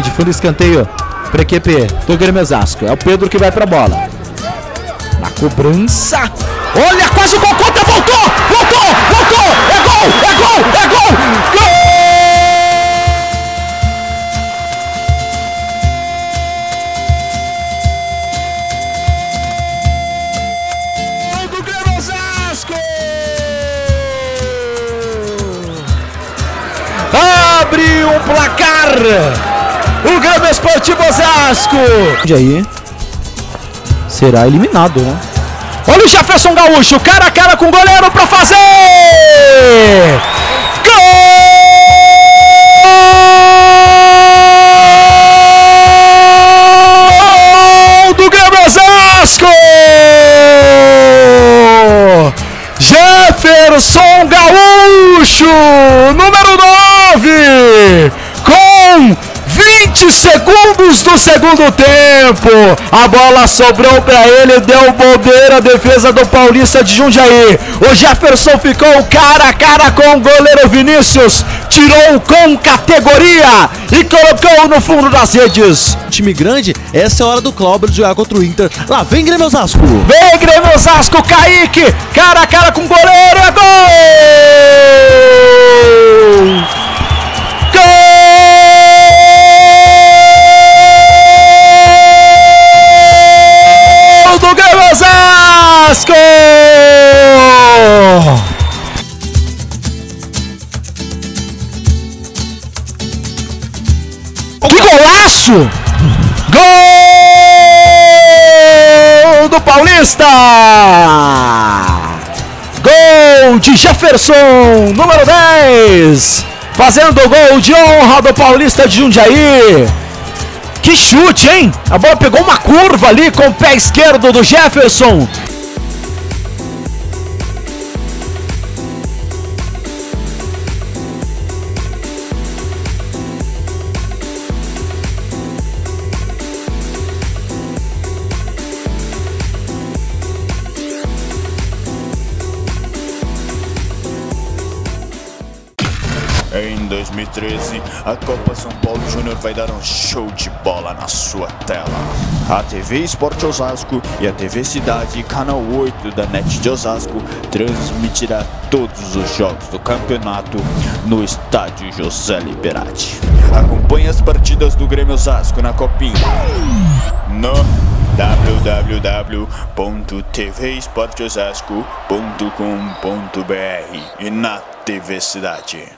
de fundo escanteio para equipe do Grêmio Osasco. É o Pedro que vai para a bola. Na cobrança. Olha, quase o gol contra, voltou! Voltou! Voltou! É gol! É gol! É gol! Gol! Abre um placar! O Grêmio Esportivo Osasco! E aí? Será eliminado, né? Olha o Jefferson Gaúcho, cara a cara com o goleiro para fazer! Gol do Grêmio Osasco! Jefferson Gaúcho, número 9, com 20 segundos do segundo tempo. A bola sobrou para ele, deu bobeira a defesa do Paulista de Jundiaí. O Jefferson ficou cara a cara com o goleiro Vinícius, tirou com categoria e colocou no fundo das redes. Time grande, essa é a hora do Cláudio jogar contra o Inter. Lá vem Grêmio Osasco. Vem Grêmio Osasco, Kaique, cara a cara com o goleiro, é! Gol Osasco! Que golaço! Gol do Paulista! Gol de Jefferson, número 10! Fazendo o gol de honra do Paulista de Jundiaí. Que chute, hein? A bola pegou uma curva ali com o pé esquerdo do Jefferson. Em 2013, a Copa São Paulo Júnior vai dar um show de bola na sua tela. A TV Esporte Osasco e a TV Cidade, canal 8 da NET de Osasco, transmitirá todos os jogos do campeonato no estádio José Liberati. Acompanhe as partidas do Grêmio Osasco na Copinha no www.tvesporteosasco.com.br e na TV Cidade.